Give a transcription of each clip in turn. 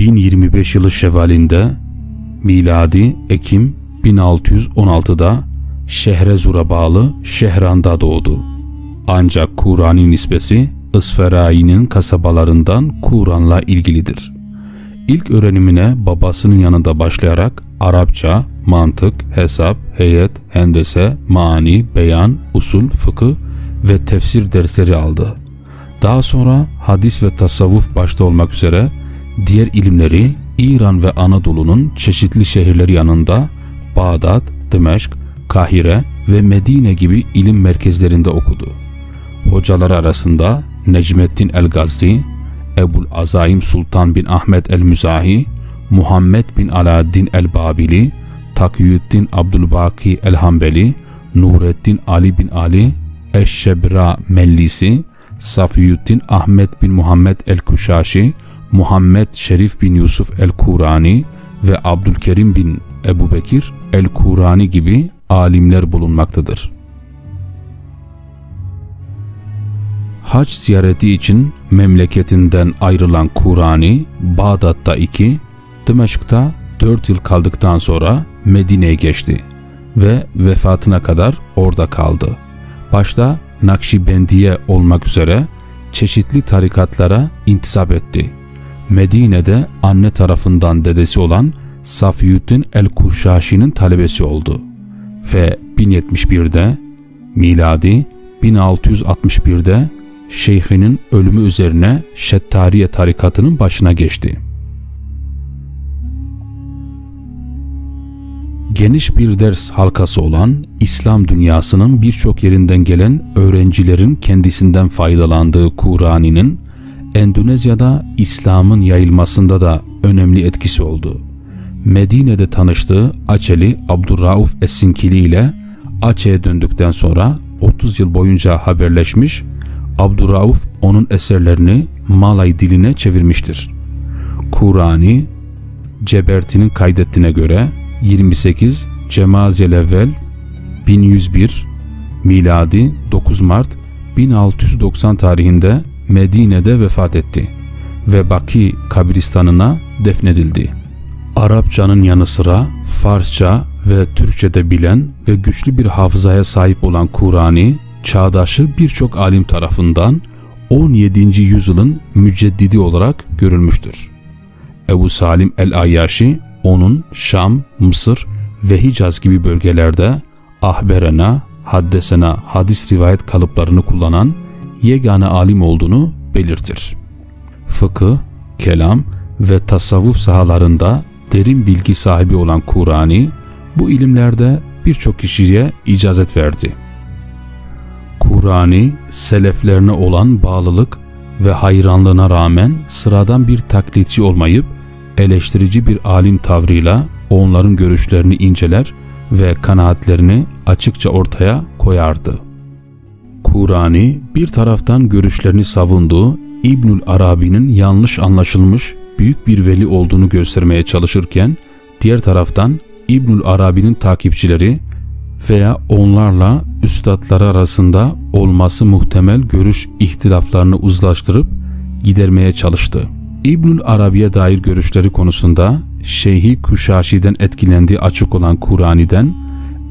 1025 yılı şevalinde miladi Ekim 1616'da Şehrezur'a bağlı Şehran'da doğdu. Ancak Kur'an'ın nispesi Isferayi'nin kasabalarından Kur'an'la ilgilidir. İlk öğrenimine babasının yanında başlayarak Arapça, mantık, hesap, heyet, hendese, mani, beyan, usul, fıkıh ve tefsir dersleri aldı. Daha sonra hadis ve tasavvuf başta olmak üzere diğer ilimleri İran ve Anadolu'nun çeşitli şehirleri yanında Bağdat, Dimeşk, Kahire ve Medine gibi ilim merkezlerinde okudu. Hocaları arasında Necmettin el-Gazi, Ebul Azaim Sultan bin Ahmet el-Müzahi, Muhammed bin Alaaddin el-Babili, Takiyüddin Abdülbaki el-Hambeli, Nureddin Ali bin Ali, Eşşebra Mellisi, Safiyüddin Ahmet bin Muhammed el-Kuşaşi, Muhammed Şerif bin Yusuf el-Kurani ve Abdülkerim bin Ebu Bekir el-Kurani gibi alimler bulunmaktadır. Hac ziyareti için memleketinden ayrılan Kurani, Bağdat'ta iki, Dimeşk'ta dört yıl kaldıktan sonra Medine'ye geçti ve vefatına kadar orada kaldı. Başta Nakşibendiye olmak üzere çeşitli tarikatlara intisap etti. Medine'de anne tarafından dedesi olan Safiyüddin el-Kuşaşi'nin talebesi oldu ve 1071'de miladi 1661'de şeyhinin ölümü üzerine Şettariye tarikatının başına geçti. Geniş bir ders halkası olan İslam dünyasının birçok yerinden gelen öğrencilerin kendisinden faydalandığı Kur'an'ın Endonezya'da İslam'ın yayılmasında da önemli etkisi oldu. Medine'de tanıştığı Açeli Abdurrauf Esinkili ile Aceh'e döndükten sonra 30 yıl boyunca haberleşmiş, Abdurrauf onun eserlerini Malay diline çevirmiştir. Kur'an'ı Ceberti'nin kaydettiğine göre 28 Cemaziyel evvel 1101 miladi 9 Mart 1690 tarihinde Medine'de vefat etti ve Baki kabristanına defnedildi. Arapçanın yanı sıra Farsça ve Türkçe'de bilen ve güçlü bir hafızaya sahip olan Kur'an'ı çağdaşı birçok alim tarafından 17. yüzyılın müceddidi olarak görülmüştür. Ebu Salim el-Ayyaşi onun Şam, Mısır ve Hicaz gibi bölgelerde ahberena, haddesena hadis rivayet kalıplarını kullanan yegane alim olduğunu belirtir. Fıkıh, kelam ve tasavvuf sahalarında derin bilgi sahibi olan Kur'ani bu ilimlerde birçok kişiye icazet verdi. Kur'ani seleflerine olan bağlılık ve hayranlığına rağmen sıradan bir taklitçi olmayıp eleştirici bir alim tavrıyla onların görüşlerini inceler ve kanaatlerini açıkça ortaya koyardı. Kur'ani bir taraftan görüşlerini savunduğu İbnül Arabi'nin yanlış anlaşılmış büyük bir veli olduğunu göstermeye çalışırken diğer taraftan İbnül Arabi'nin takipçileri veya onlarla üstadları arasında olması muhtemel görüş ihtilaflarını uzlaştırıp gidermeye çalıştı. İbnül Arabi'ye dair görüşleri konusunda Şeyhi Kuşaşi'den etkilendiği açık olan Kur'ani'den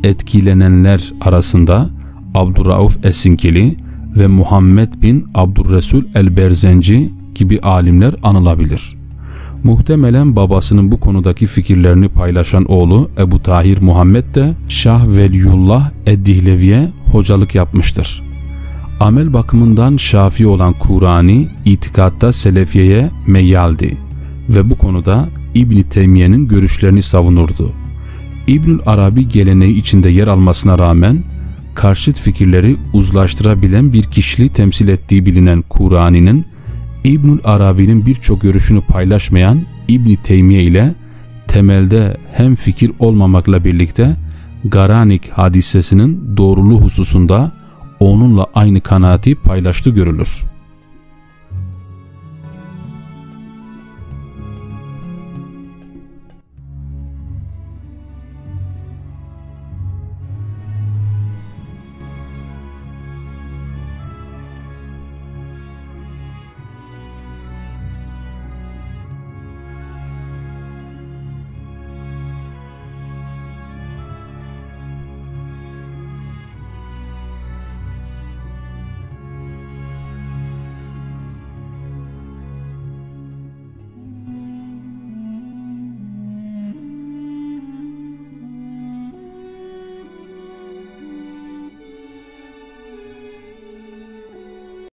etkilenenler arasında Abdurrauf Esinkili ve Muhammed bin Abdurresul el-Berzenci gibi alimler anılabilir. Muhtemelen babasının bu konudaki fikirlerini paylaşan oğlu Ebu Tahir Muhammed de Şah Veliyullah Eddihlevi'ye hocalık yapmıştır. Amel bakımından şafi olan Kur'ani itikatta Selefiye'ye meyyaldi ve bu konuda İbn Teymiye'nin görüşlerini savunurdu. İbnül Arabi geleneği içinde yer almasına rağmen karşıt fikirleri uzlaştırabilen bir kişiliği temsil ettiği bilinen Kur'an'ın İbnül Arabi'nin birçok görüşünü paylaşmayan İbn Teymiye ile temelde hem fikir olmamakla birlikte Garanik hadisesinin doğruluğu hususunda onunla aynı kanaati paylaştı görülür.